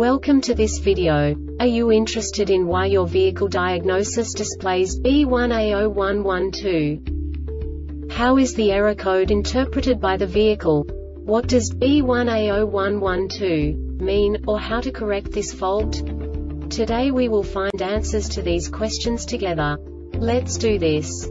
Welcome to this video. Are you interested in why your vehicle diagnosis displays B1A0112? How is the error code interpreted by the vehicle? What does B1A0112 mean, or how to correct this fault? Today we will find answers to these questions together. Let's do this.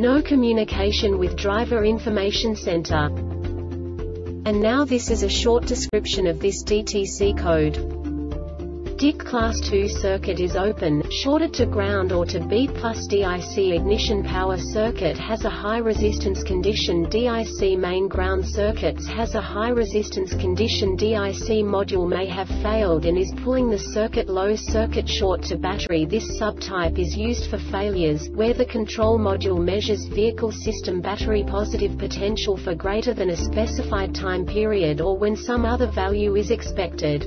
no communication with Driver Information Center. And now this is a short description of this DTC code. DIC Class 2 circuit is open, shorted to ground or to B plus DIC ignition power circuit has a high resistance condition. DIC main ground circuits has a high resistance condition. DIC module may have failed and is pulling the circuit low circuit short to battery. This subtype is used for failures, where the control module measures vehicle system battery positive potential for greater than a specified time period or when some other value is expected.